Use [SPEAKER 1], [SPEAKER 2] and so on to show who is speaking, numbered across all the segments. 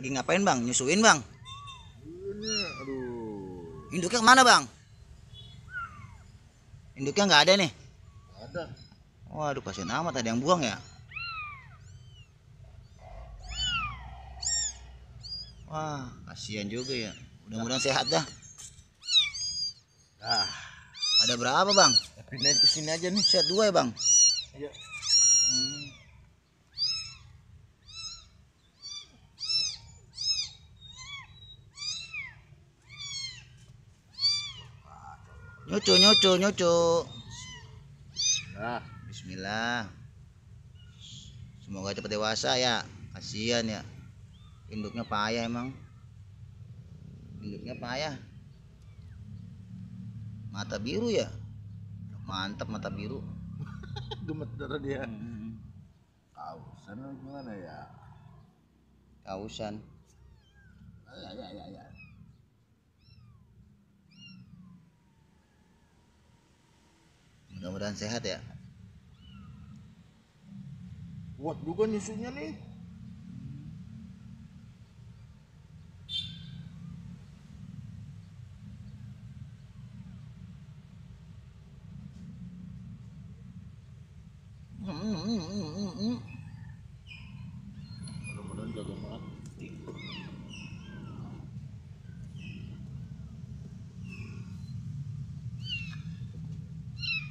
[SPEAKER 1] Lagi ngapain bang? Nyusuin bang?
[SPEAKER 2] Ini, aduh.
[SPEAKER 1] Induknya ke mana bang? Induknya nggak ada nih.
[SPEAKER 2] Ada.
[SPEAKER 1] Waduh kasihan amat ada yang buang ya. Wah kasihan juga ya. Mudah-mudahan sehat dah.
[SPEAKER 2] Ah,
[SPEAKER 1] Ada berapa bang?
[SPEAKER 2] pindahin ke sini aja nih.
[SPEAKER 1] Set dua ya bang.
[SPEAKER 2] Ayo.
[SPEAKER 1] Nyucu, nyucu, nyucu.
[SPEAKER 2] Nah,
[SPEAKER 1] Bismillah. Semoga cepat dewasa ya. Kasihan ya. Induknya payah emang. Induknya payah. Mata biru ya. Mantap mata biru.
[SPEAKER 2] gemeter dia.
[SPEAKER 1] Hmm.
[SPEAKER 2] Kausan lu gimana ya?
[SPEAKER 1] Kausan.
[SPEAKER 2] Ya, ya, ya, ya.
[SPEAKER 1] Mudah-mudahan sehat ya.
[SPEAKER 2] Kuat juga nyusunya nih. Mudah-mudahan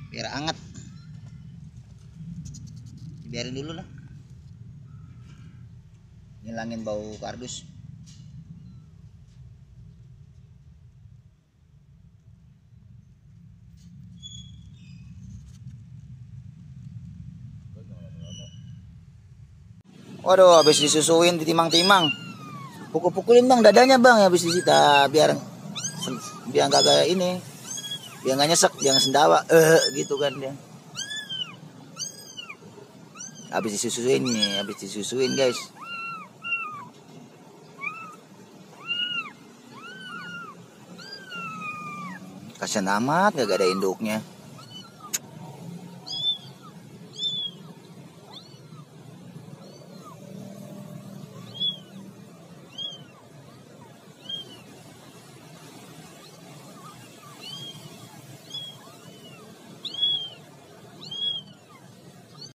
[SPEAKER 1] Biar anget. Biarin dulu lah. Ngilangin bau kardus. Waduh, habis disusuin ditimang-timang. Pukul-pukulin bang dadanya bang habis disita biar biar nggak kayak ini biar nggak nyesek nggak sendawa eh gitu kan dia. Habis disusuin nih habis disusuin guys. Kasian amat gak ada induknya